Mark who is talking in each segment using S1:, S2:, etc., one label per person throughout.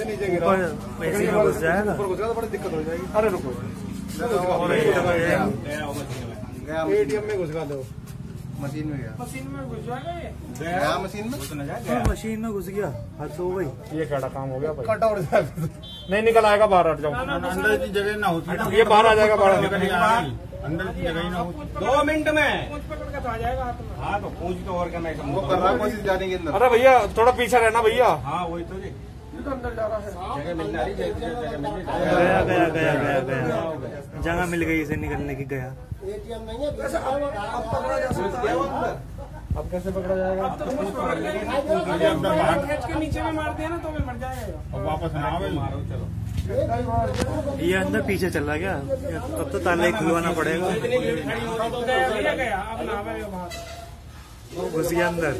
S1: से नीचे गिरा।
S2: ऊपर में घुस जाएगा।
S1: ऊपर घुस तो बड़ी दिक्कत हो जाएगी। अरे रुको। एटीएम में घुस गया लो
S3: मशीन में गया।
S4: मशीन में घुस जाएगा
S3: गया मशीन में?
S2: मशीन में घुस गया। हद हो गई।
S1: ये क्या काम हो गया भाई। कट और नहीं निकल आएगा बाहर हट जाओ।
S3: अंदर की जगह ना होती
S1: ये बाहर आ जाएगा बाहर।
S3: अंदर की जगह ही ना
S5: दो मिनट में।
S4: पूछ तो आ जाएगा हाथ में।
S5: हाँ तो पूछ तो और क्या मैं
S3: वो कर रहा है कोशिश जाने के अंदर।
S1: अरे भैया थोड़ा पीछे रहना भैया।
S5: हाँ वही तो जी।
S4: अंदर जा रहा है
S5: जगह मिल रही जगह मिल रही
S2: गया गया गया गया गया। जगह मिल गई इसे निकलने की गया।
S1: अब कैसे पकड़ा जाएगा?
S4: अब तो मुझ पकड़ के खींच के नीचे में मार दिया ना तो फिर मर जाएगा।
S3: अब वापस ना आवे।
S5: मारो चलो
S2: ये अंदर पीछे चला गया। तब तो ताला ही खुलवाना पड़ेगा।
S4: गया भैया गया। अब ना आवे बाहर
S2: घुस गया अंदर।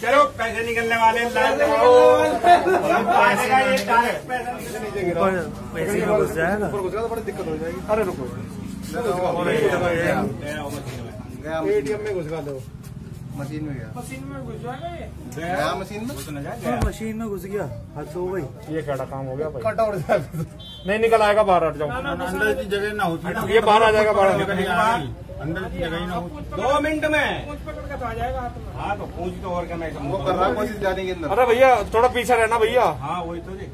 S5: चलो पैसे निकलने वाले हैं। पैसे का ये टारगेट, पैसे निकलने-
S1: नीचे गिरा
S2: ऊपर एसी में घुस जाएगा
S1: तो बड़ी दिक्कत हो जाएगी। अरे रुको।
S2: तो।
S1: एटीएम में घुस गया लो
S3: मशीन में। गया
S4: मशीन में घुस जाएगा
S3: गया मशीन में?
S2: तो
S5: गया।
S2: मशीन में घुस गया। हद हो गई।
S1: ये क्या काम हो गया भाई? कट और नहीं निकल आएगा बाहर हट जाओ।
S3: अंदर की जगह ना होती
S1: ये बाहर आ जाएगा बाहर
S3: अंदर की जगह ही ना
S5: दो मिनट में।
S4: पूछ पकड़ के तो आ जाएगा हाथ में
S5: हाँ तो पूछ तो और क्या मैं
S3: वो कर रहा है कोशिश जाने के अंदर।
S1: अरे भैया थोड़ा पीछे रहना भैया।
S5: हाँ वही तो जी।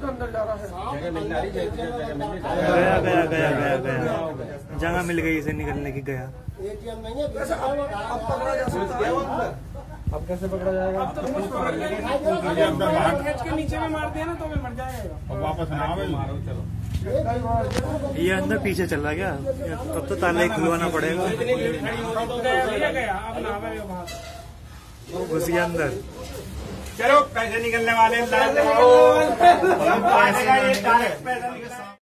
S4: तो अंदर जा रहा है।
S5: जगह मिल रही है जगह मिल रही
S2: गया गया गया गया गया जगह मिल गई इसे निकलने की गया।
S1: अब कैसे पकड़ा जाएगा?
S4: अब तो पकड़ के नीचे में मार दिया ना तो मर जाएगा।
S3: अब वापस ना आवे।
S5: मारो चलो।
S2: ये अंदर पीछे चल रहा क्या? तब तो ताला ही खुलवाना पड़ेगा। घुस गया अंदर।
S5: चलो पैसे निकलने वाले। पैसे